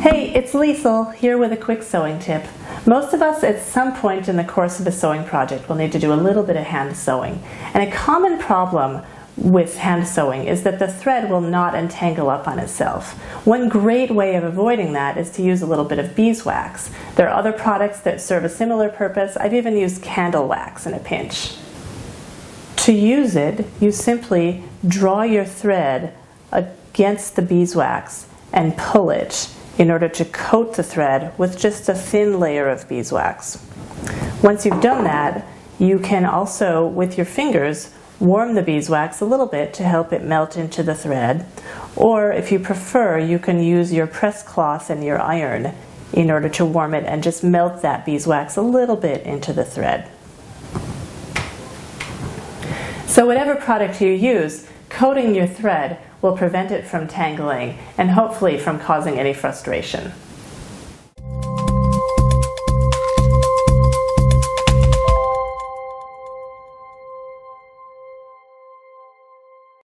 Hey, it's Liesl here with a quick sewing tip. Most of us at some point in the course of a sewing project will need to do a little bit of hand sewing. And a common problem with hand sewing is that the thread will not entangle up on itself. One great way of avoiding that is to use a little bit of beeswax. There are other products that serve a similar purpose. I've even used candle wax in a pinch. To use it, you simply draw your thread against the beeswax and pull it in order to coat the thread with just a thin layer of beeswax. Once you've done that, you can also, with your fingers, warm the beeswax a little bit to help it melt into the thread. Or if you prefer, you can use your press cloth and your iron in order to warm it and just melt that beeswax a little bit into the thread. So whatever product you use, coating your thread will prevent it from tangling and hopefully from causing any frustration.